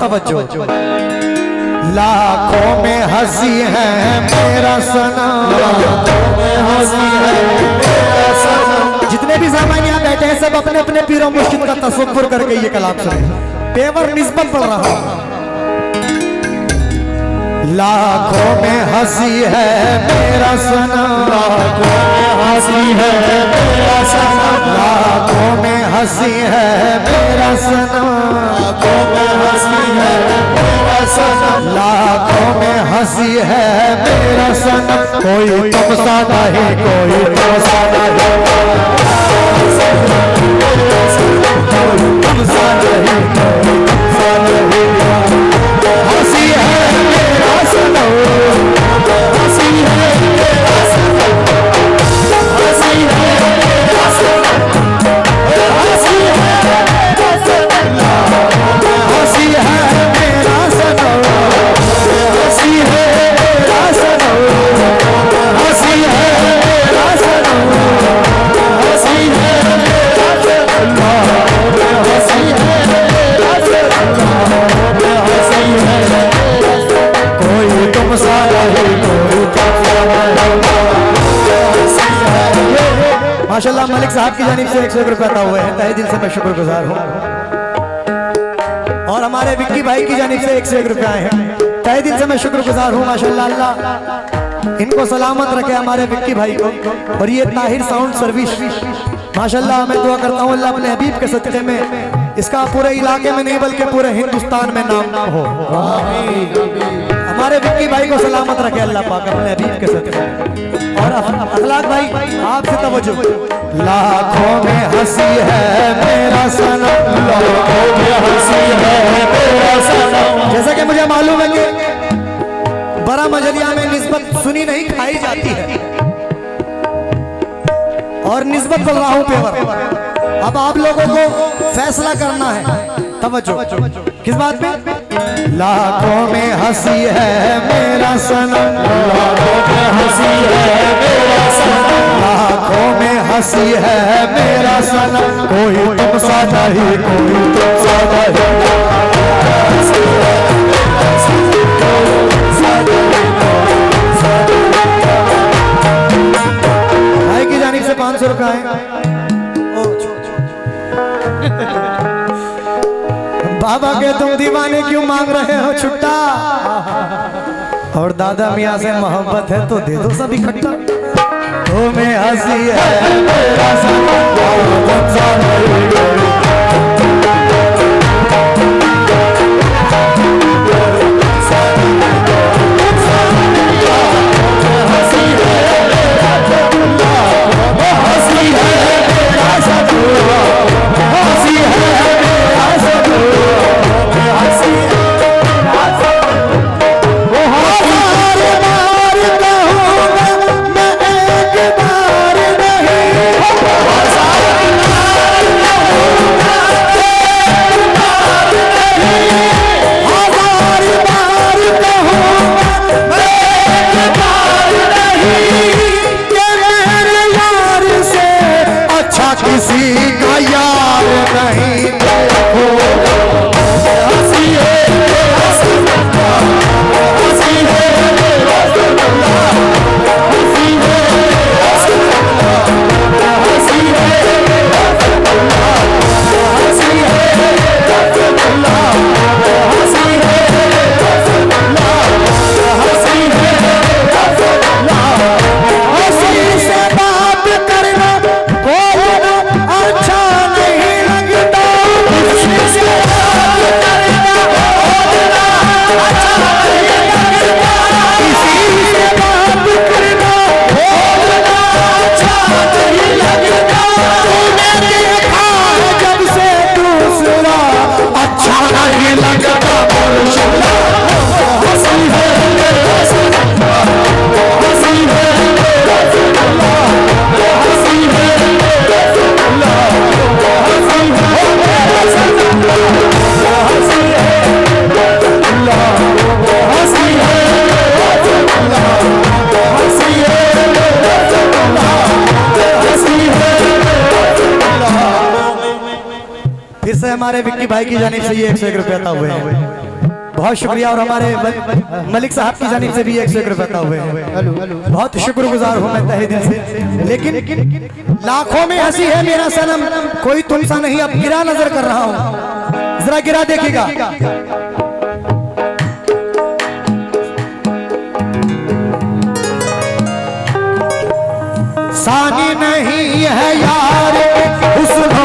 तवज्जो। लाखों में हँसी है मेरा सना। जितने भी सामान यहाँ बैठे हैं सब अपने अपने पीरों मुश्किल का तस्वुर करके ये कलाम सुने पेवर निस्बत पढ़ रहा हूँ। लाखों में हँसी है मेरा सनम लाखों में हँसी है मेरा सनम लाखों में हँसी है मेरा सनम लाखों में हँसी है मेरा सनम लाखों में हँसी है मेरा सनम कोई तुम सा नहीं कोई तुम सा नहीं। तुम सा नहीं कोई तुमसा नहीं। शुक्रगुजार हूँ अल्लाह इनको सलामत रखे हमारे विक्की भाई को। और ये ताहिर साउंड सर्विस। माशाल्लाह, मैं दुआ करता हूँ, अल्लाह अपने हबीब के सदक़े में, इसका पूरे इलाके में नहीं, बल्कि पूरे हिंदुस्तान में नाम नाम हो। हमारे विक्की भाई को सलामत रखे, अल्लाह पाक अपने हबीब के सदक़े और अखलाक भाई, आपसे तवज्जो। लाखों में हँसी है, मेरा सनम। लाखों में हँसी है, मेरा सनम। जैसा कि मुझे मालूम है कि बड़ा मजलिया में निस्बत सुनी नहीं खाई जाती है। और निस्बत बोल रहा हूँ पेवर अब आप लोगों को फैसला करना है। तवज्जो। किस बात में लाखों में हँसी है मेरा सनम। लाखों में हँसी है मेरा सनम। लाखों में हँसी है मेरा सनम। कोई तुम सा नहीं, कोई तुम सा नहीं। भाई की जानिब से पाँच सौ रुपये आए। बाबा के तुम दीवाने क्यों मांग रहे हो छुट्टा? और दादा मियाँ से मोहब्बत है तो दे दो सब इकट्ठा। तुम्हें हँसी है। भाई की जानिब से ये एक सौ एक रुपया था हुए। बहुत शुक्रिया और हमारे मलिक साहब की जानिब से भी एक सौ एक अता हुए। बहुत शुक्रगुजार हूँ मैं तहे दिल से। लेकिन लाखों में हँसी है मेरा सनम, कोई तुमसा नहीं, अब गिरा नज़र कर रहा हूँ। जरा गिरा देखिएगा। सानी नहीं है यार, हुस्नो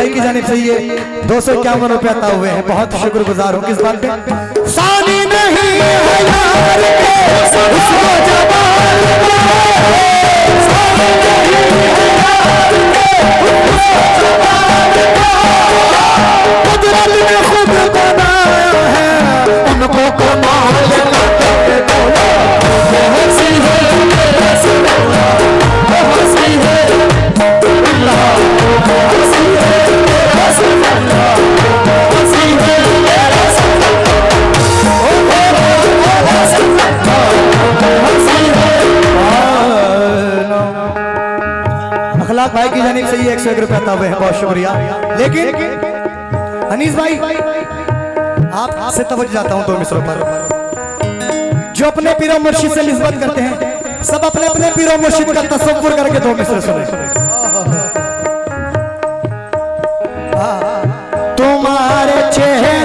भाई की से ये दो सौ इक्यावन रुपये अता हुए हैं। बहुत शुक्रगुजार हूँ किस बात पे? सानी नहीं है। अखलाक भाई की जानी से ये एक सौ एक रुपये हुए हैं, बहुत शुक्रिया। लेकिन अनीस भाई आप से तवज्जो जाता हूँ दो मिसरों पर। जो अपने पीरो मुर्शिद से निस्बत करते हैं सब अपने अपने पीरों मुर्शिद का तस्वुर करके दो मिसरे सुने। तुम्हारे चेहरे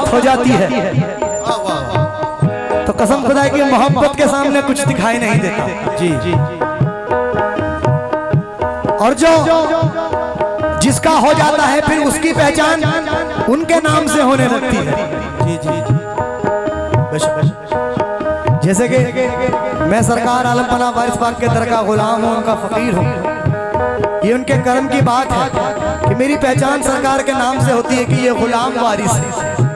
मोहब्बत हो जाती है। तो कसम खुदा की मोहब्बत के सामने कुछ दिखाई नहीं देता। जी। जी और जो जिसका हो जाता है, फिर उसकी पहचान उनके नाम से होने लगती है। जी जी जैसे कि मैं सरकार आलम पना वारिस पाक के दर का गुलाम हूँ, उनका फकीर हूँ। ये उनके कर्म की बात है कि मेरी पहचान सरकार के नाम से होती है कि ये गुलाम वारिस है।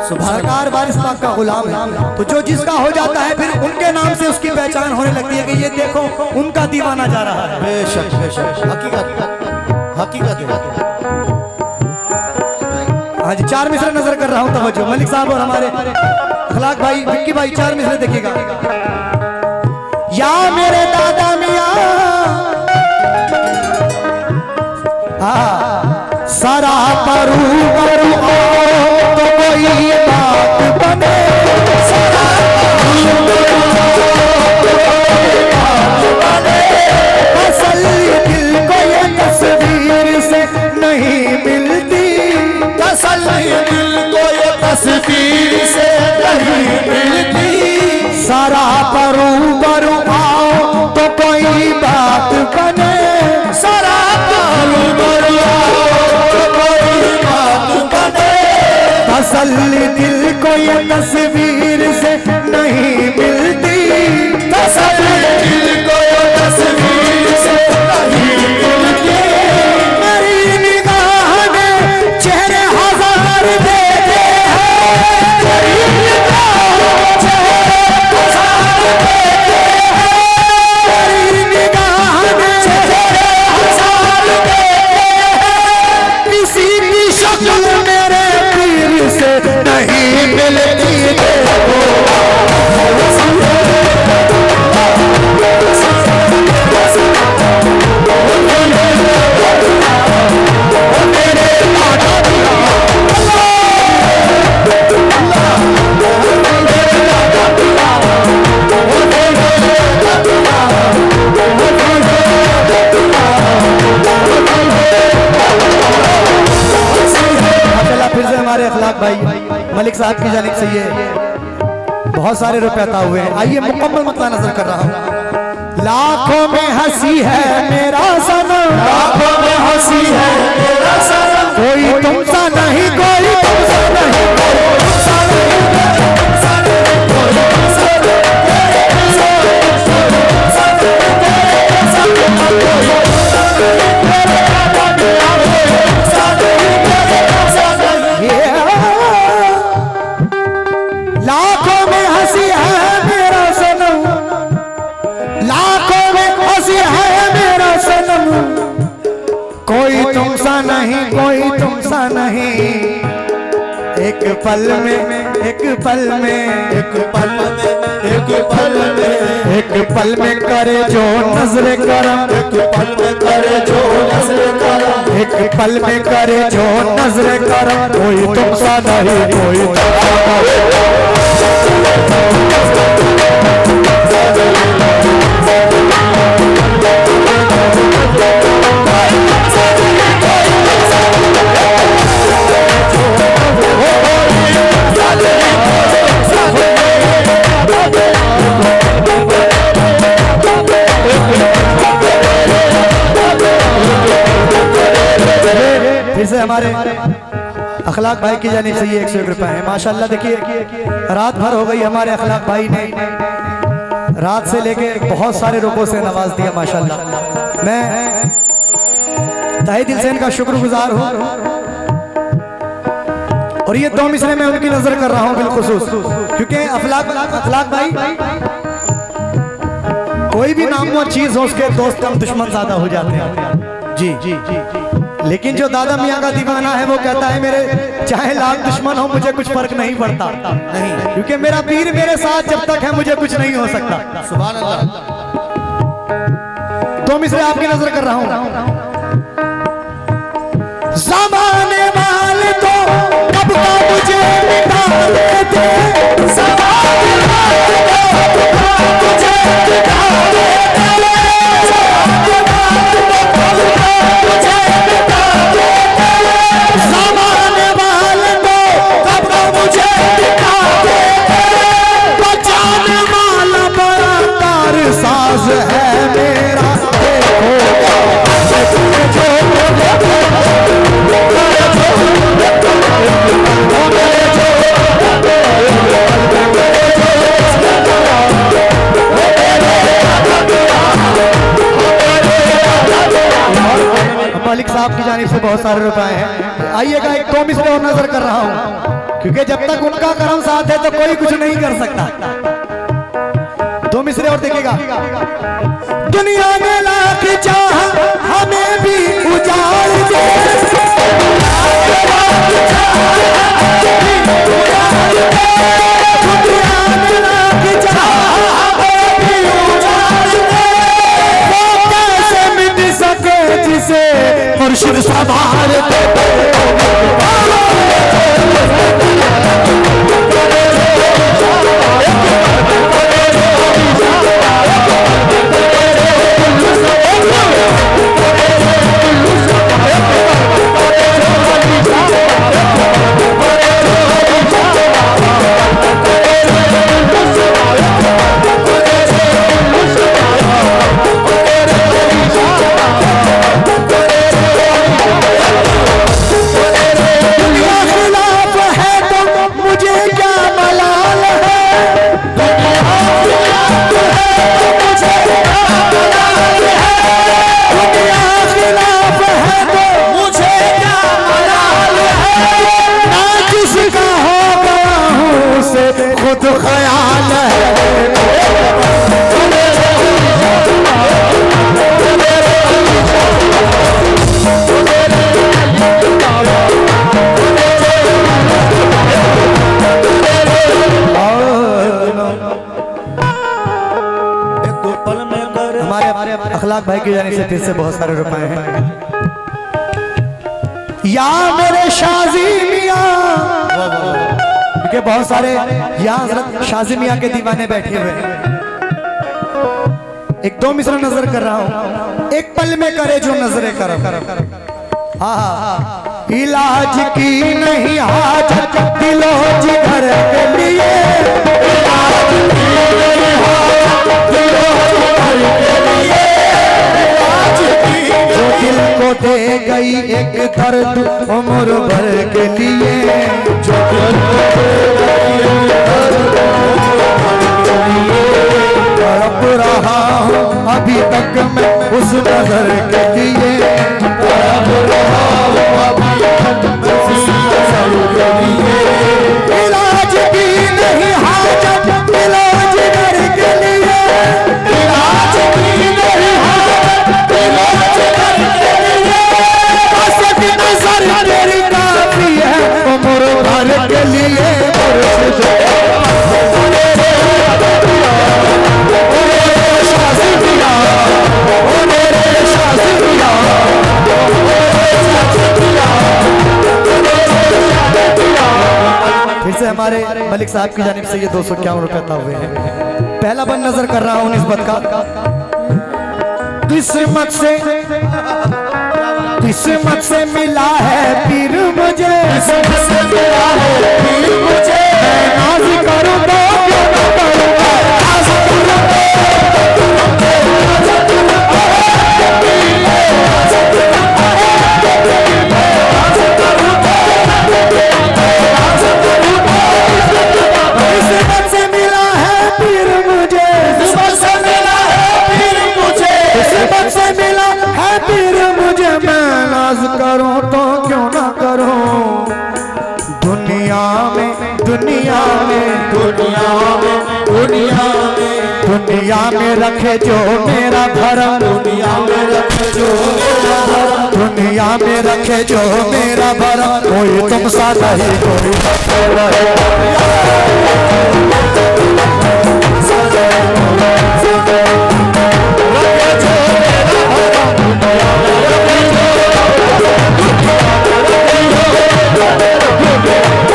सरकार वारिस पाक का गुलाम है। तो जो जिसका हो जाता है फिर उनके नाम से उसकी पहचान होने लगती है कि ये देखो उनका दीवाना जा रहा है। बेशक बेशक। हकीकत हकीकत। हाँ जी चार मिसरे नज़र कर रहा हूँ तवज्जो। मलिक साहब और हमारे अखलाक भाई विक्की भाई चार मिसरे देखिएगा। या मेरे दादा मिया। हाँ सारा परू परू तो कोई बात बने। दिल को ये नहीं मिलती। तसल्ली दिल को ये से नहीं मिलती। सारा परू तसल्ली दिल को ये तस्वीर साहब की जानिब से ये बहुत सारे रुपए अता हुए हैं। आइए मुकम्मल मतला नज़र कर रहा हूँ। लाखों में हँसी है मेरा सनम। लाखों में हँसी है कोई तुमसा नहीं कोई तुमसा नहीं। एक पल में एक पल में एक पल में एक पल में। एक पल में करे जो नज़र करम। एक पल में करे जो नज़र करम। एक पल में करे जो नज़र करम। कोई तुमसा नहीं कोई तुमसा नहीं। हमारे अखलाक भाई की जानी चाहिए एक सौ एक रुपए है। माशाल्लाह देखिए, रात भर हो गई हमारे अखलाक भाई ने। रात से लेके बहुत सारे रुपयों से नवाज़ दिया, माशाल्लाह। मैं तहे दिल से इनका शुक्रगुजार हूँ। और ये दो मिसरे में उनकी नज़र कर रहा हूँ बिलखसूस। क्योंकि अफलाक अफलाक भाई, कोई भी नामवर चीज़ हो, उसके दोस्त कम दुश्मन ज़्यादा हो जाते हैं। जी जी जी लेकिन जो दादा मियाँ का दीवाना है, वो कहता है, मेरे चाहे लाख दुश्मन हो, मुझे कुछ फ़र्क नहीं पड़ता। नहीं, क्योंकि मेरा पीर मेरे साथ जब तक है, मुझे कुछ नहीं हो सकता। अल्लाह। तो मिश्रा आपकी नज़र कर रहा हूँ। मलिक साहब की जानिब से बहुत सारे रुपए हैं। आइएगा एक दो मिसरे और नज़र कर रहा हूँ। क्योंकि जब तक उनका कर्म साथ है तो कोई कुछ नहीं कर सकता। दो मिसरे और देखेगा दुनिया में लाख चाह, हमें भी उजाड़ दे। दुनिया सके जिसे मुर्शिद संभाल दे खुद हमारे भाई की जाने से फिर से बहुत सारे रुपए हैं। या मेरे शाजी मियाँ। क्योंकि बहुत सारे यहाँ शाजी मियाँ के दीवाने बैठे हुए हैं। एक दो मिसरा नज़र कर रहा हूँ। एक पल में करे जो नजरे कर हाँ इलाज की नहीं, हाजत दिलो जिगर के लिए। इलाज की नहीं, हाजत दिलो जिगर के लिए। जो दिल को दे गई एक दर्द उम्र भर के लिए, जो दिल को दे गई दर्द। रहा हूँ, अभी तक मैं उस नज़र के हमारे मलिक साहब की जानिब से ये दो सौ रुपए अता हुए हैं। पहला बंद नज़र कर रहा हूँ निस्बत का। किस्मत से किस्मत से मिला है पीर मुझे। किस्मत से मिला है पीर मुझे। नाज करूँ तो में दुनिया में दुनिया में रखे जो मेरा भरम दुनिया में रख जो मेरा धर्म। दुनिया में रखे जो मेरा भरम कोई तुम सा नहीं कोई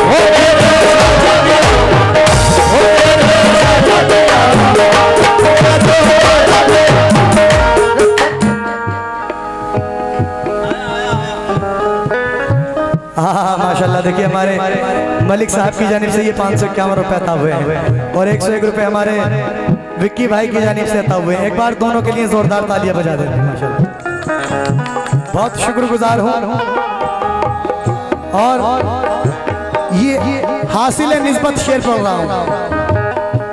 हाँ देखिए हमारे मलिक साहब की जानिब से ये पाँच सौ इक्यावन रुपये अता हुए हैं। और एक सौ एक रुपये हमारे विक्की भाई की जानिब से अता हुए हैं। एक बार दोनों के लिए जोरदार तालियाँ बजा देते हैं, माशाल्लाह। बहुत शुक्रगुजार हूँ। और ये हासिल निस्बत शेयर पढ़ रहा हूँ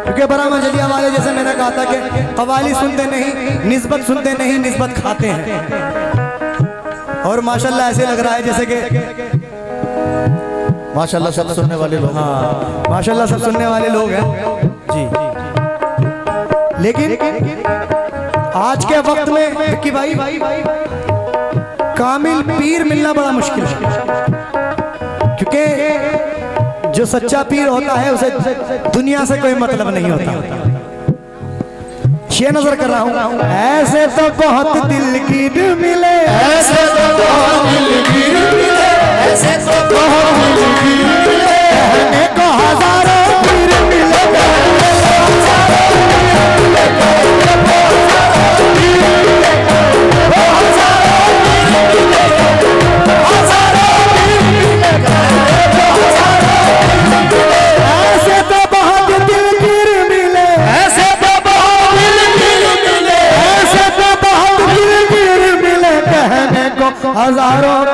क्योंकि बड़ा मजलिया वाले जैसे मैंने कहा था कि कवाली सुनते नहीं, निस्बत सुनते नहीं, निस्बत खाते हैं। और माशाल्लाह ऐसे लग रहा है जैसे कि माशाल्लाह सब सुनने वाले लोग हाँ। माशाल्लाह सब सुनने वाले लोग हैं। जी लेकिन आज के वक्त में विक्की भाई कामिल पीर मिलना बड़ा मुश्किल है। क्योंकि जो सच्चा पीर होता है उसे दुनिया से कोई मतलब नहीं होता। ये नज़र कर रहा हूँ। ऐसे तो बहुत दिल की मिले। ऐसे तो बहुत दिलगीर ऐसे तो दिलगीर मिले कहने को हज़ारों ऐसे तो बहुत ऐसे तो बहुत ऐसे तो बहुत हज़ारों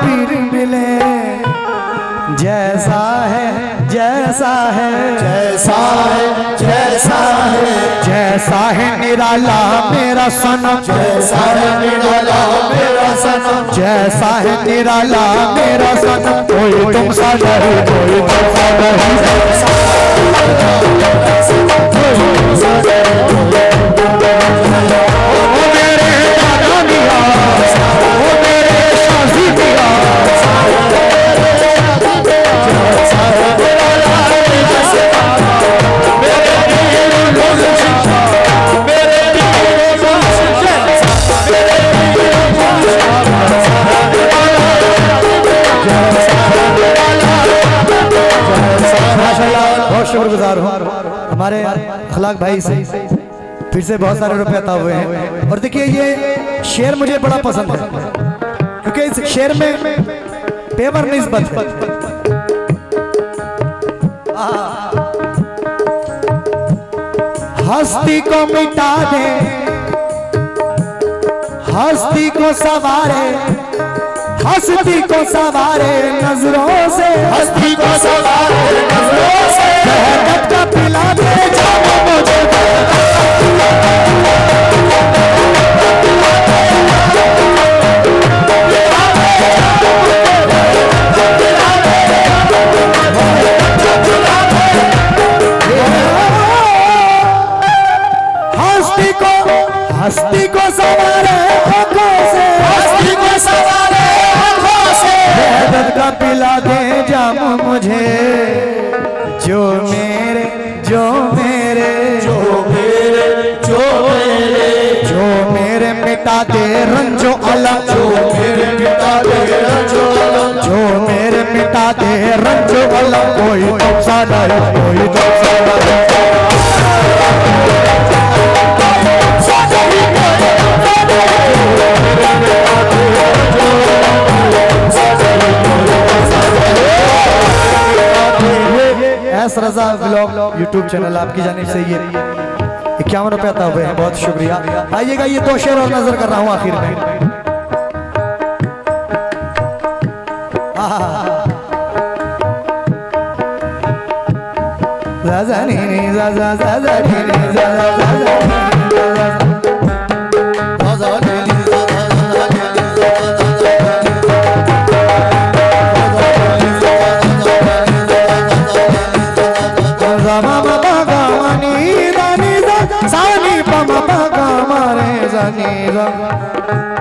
जैसा है। जैसा है जैसा है। जैसा है निराला मेरा सनम। जैसा है निराला मेरा सनम। जैसा है निराला मेरा सनम। कोई तुम सा नहीं कोई तुम सा नहीं बहुत शुक्रगुजार हूँ। हमारे अखलाक भाई से फिर से बहुत सारे रुपए अता हुए हैं। और देखिए, ये शेर मुझे बड़ा पसंद है। क्योंकि इस शेर में पेपर नस्बत है। हाँ। हस्ती को मिटा दे। हस्ती को सवारे हस्ती को सवारे नज़रों से। हस्ती को सवारे नज़रों से। का पिला दे मुझे हस्ती को हस्ती को सवारे। दे रंजो अलम कोई तुमसा नहीं कोई नहीं S Raza vlog YouTube channel, आपकी जानिब से ये इक्यावन रुपए अता हुए हैं, बहुत शुक्रिया। आइएगा, ये दो शेर और नज़र कर रहा हूँ आखिर में। zazani zazazazani zazazazani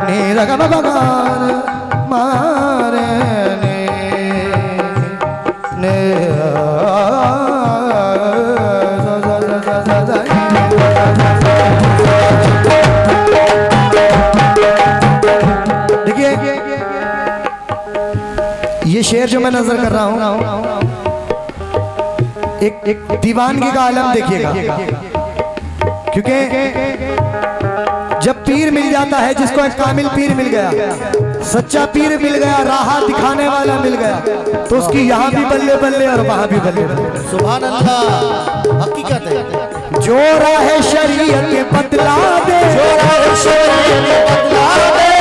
ni da ga ma ga ये शेर जो मैं नज़र कर रहा हूँ एक एक दीवानगी का आलम देखिएगा। क्योंकि जब पीर मिल जाता है जिसको एक कामिल पीर मिल गया सच्चा पीर मिल गया राह दिखाने वाला मिल गया तो उसकी यहाँ भी बल्ले बल्ले और वहाँ भी बल्ले बल्ले। अल्लाह हकीकत है। जो राह शरीयत बतला दे जो राह शरीयत बतला दे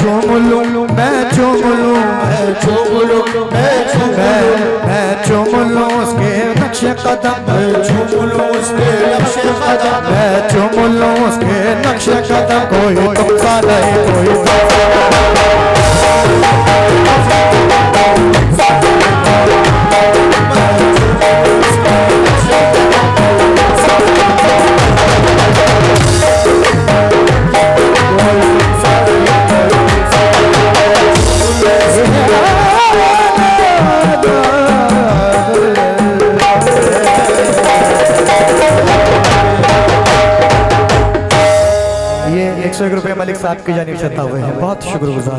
मैं लूँ मैं चूम लूँ मैं झूम लूँ मैं झूम मैं मैं लूँ उसके नक्शे कदम, मैं झूम लूँ उसके नक्शे कदम, मैं चूम लूँ उसके नक्शे कदम, कोई तुमसा नहीं, कोई तुमसा ये एक रुपये मलिक साहब की जानी से हुए हैं। बहुत शुक्रगुजार।